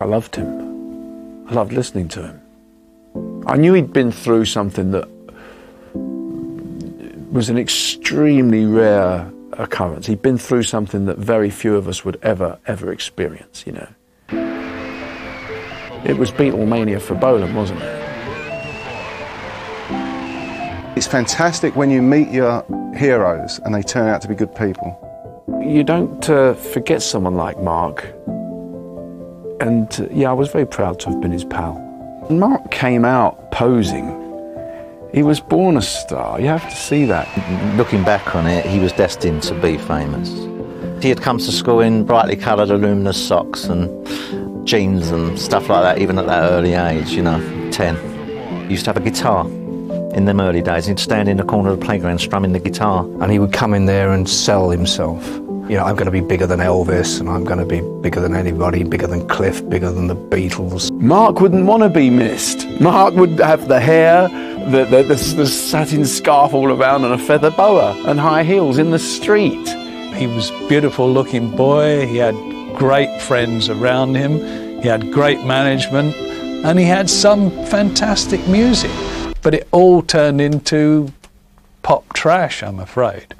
I loved him. I loved listening to him. I knew he'd been through something that was an extremely rare occurrence. He'd been through something that very few of us would ever, ever experience, you know. It was Beatlemania for Bolan, wasn't it? It's fantastic when you meet your heroes and they turn out to be good people. You don't uh, forget someone like Marc. And uh, yeah, I was very proud to have been his pal. Marc came out posing. He was born a star. You have to see that. Looking back on it, he was destined to be famous. He had come to school in brightly coloured luminous socks and jeans and stuff like that, even at that early age, you know, 10. He used to have a guitar in them early days. He'd stand in the corner of the playground strumming the guitar. And he would come in there and sell himself. You know, I'm going to be bigger than Elvis, and I'm going to be bigger than anybody, bigger than Cliff, bigger than the Beatles. Marc wouldn't want to be missed. Marc would have the hair, the, the, the, the satin scarf all around, and a feather boa, and high heels in the street. He was a beautiful looking boy. He had great friends around him. He had great management, and he had some fantastic music. But it all turned into pop trash, I'm afraid.